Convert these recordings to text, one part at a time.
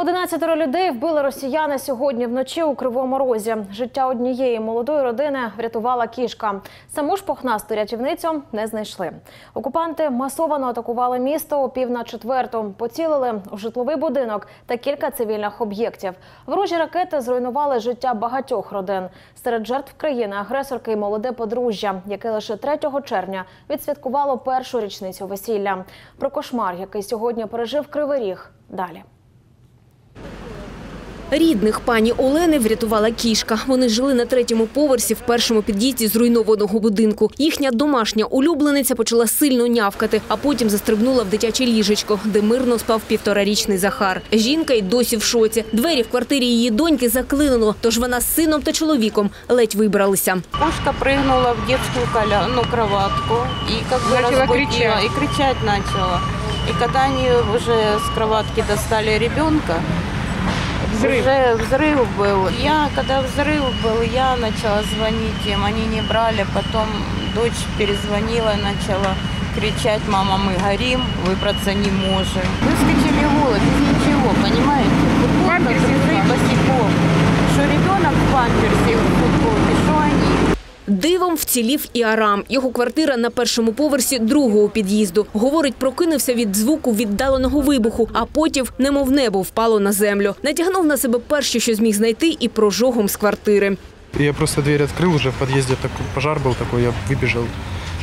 11 людей вбили росіяни сьогодні вночі у Кривому Розі. Життя однієї молодої родини врятувала кішка. Саму ж похнасту рятівницю не знайшли. Окупанти масово атакували місто о пів на четверту. Поцілили у житловий будинок та кілька цивільних об'єктів. Ворожі ракети зруйнували життя багатьох родин. Серед жертв країни-агресорки й молоде подружжя, яке лише 3 червня відсвяткувало першу річницю весілля. Про кошмар, який сьогодні пережив Кривий Ріг. Далі. Рідних пані Олени врятувала кішка. Вони жили на третьому поверсі в першому під'їзді зруйнованого будинку. Їхня домашня улюблениця почала сильно нявкати, а потім застрибнула в дитяче ліжечко, де мирно спав півторарічний Захар. Жінка й досі в шоці. Двері в квартирі її доньки заклинило, тож вона з сином та чоловіком ледь вибралися. Кошка прыгнула в детскую коля... ну, кроватку и как бы Начала разбудила, кричать. и кричать начала. И когда они уже с кроватки достали ребенка, Взрыв. уже взрыв был. Я, когда взрыв был, я начала звонить им, они не брали, потом дочь перезвонила начала кричать, мама, мы горим, выбраться не можем. Выскочили без ничего, понимаете? Взрыв. босиком. Дивом вцілів і Арам. Його квартира на першому поверсі другого під'їзду. Говорить, прокинувся від звуку віддаленого вибуху, а потім, немов небо, впало на землю. Натягнув на себе перше, що зміг знайти, і прожогом з квартири. Я просто дверь открыл, уже в подъезде такой пожар был такой, я выбежал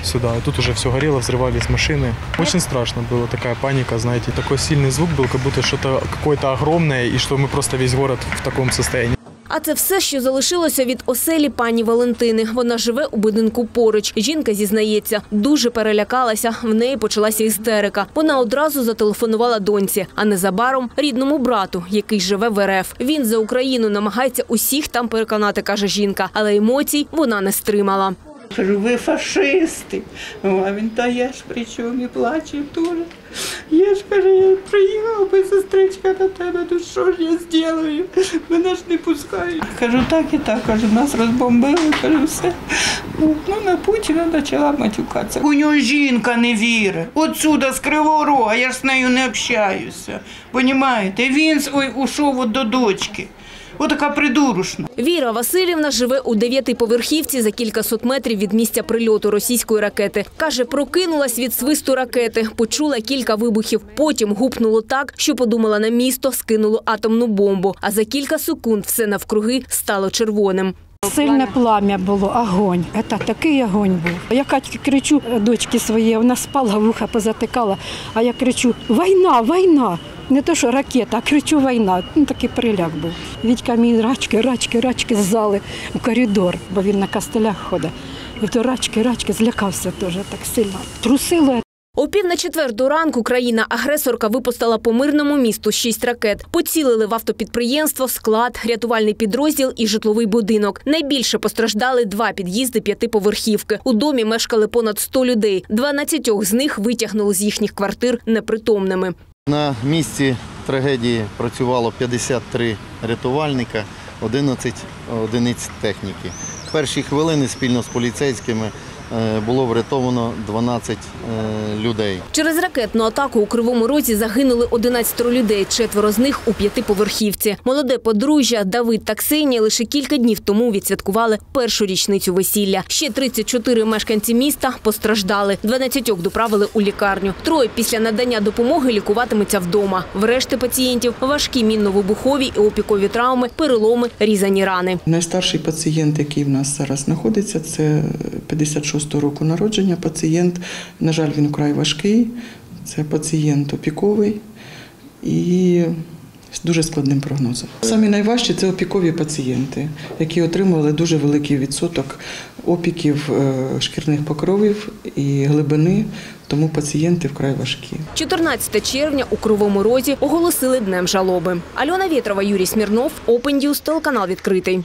сюда. И тут уже все горело, взрывались машины. Очень страшно было, такая паника, знаете. Такой сильный звук был, как будто что-то какое-то огромное, и что мы просто весь город в таком состоянии. А це все, що залишилося від оселі пані Валентини. Вона живе у будинку поруч. Жінка зізнається, дуже перелякалася. В неї почалася істерика. Вона одразу зателефонувала доньці, а незабаром рідному брату, який живе в РФ. Він за Україну намагається усіх там переконати, каже жінка, але емоцій вона не стримала. Кажу, ви фашисти. А він, та я ж при чому і плаче теж. Я ж каже, я приїхав би сестричка до тебе, ну що ж я зроблю? Мене ж не пускають. Кажу, так і так, кажу, нас розбомбили, кажу, все. Ну, на Путіна почала матюкатися. У нього жінка не вірить. Отсюда, з Кривого Рога, я ж з нею не общаюся. Понімаєте? Він ой, ушов до дочки. Отака придурушна. Віра Васильівна живе у дев'ятиповерхівці за кількасот метрів від місця прильоту російської ракети. Каже, прокинулась від свисту ракети, почула кілька вибухів. Потім гупнуло так, що подумала на місто, скинуло атомну бомбу. А за кілька секунд все навкруги стало червоним. Сильне плам'я було, огонь. Це такий огонь був. Я Катьки кричу дочці своєї, вона спала, вуха позатикала, а я кричу: Війна, війна! Не то, що ракета, а кричу війна. Ну, такий приляк був. Вітька мій рачки, рачки, рачки з зали в коридор, бо він на костелях ходить. І то рачки, рачки, злякався теж так сильно. Трусило О пів на четверту ранку країна-агресорка випустила по мирному місту шість ракет. Поцілили в автопідприємство, склад, рятувальний підрозділ і житловий будинок. Найбільше постраждали два під'їзди п'ятиповерхівки. У домі мешкали понад 100 людей. 12 з них витягнули з їхніх квартир непритомними. На місці трагедії працювало 53 рятувальника, 11 одиниць техніки. В перші хвилини спільно з поліцейськими е, було врятовано 12 е, людей. Через ракетну атаку у Кривому Розі загинули 11 людей, четверо з них у п'ятиповерхівці. Молоде подружжя Давид та Ксенія лише кілька днів тому відсвяткували першу річницю весілля. Ще 34 мешканці міста постраждали. 12 доправили у лікарню. Троє після надання допомоги лікуватимуться вдома. В решти пацієнтів важкі мінно-вибухові і опікові травми, переломи, різані рани. Найстарший пацієнт, який в нас зараз знаходиться, це 56-го року народження. Пацієнт, на жаль, він вкрай важкий. Це пацієнт опіковий і з дуже складним прогнозом. Самі найважчі це опікові пацієнти, які отримували дуже великий відсоток опіків е, шкірних покровів і глибини, тому пацієнти вкрай важкі. 14 червня у Кривому Розі оголосили днем жалоби. Альона Вєтрова, Юрій Смірнов, Open News, телеканал відкритий.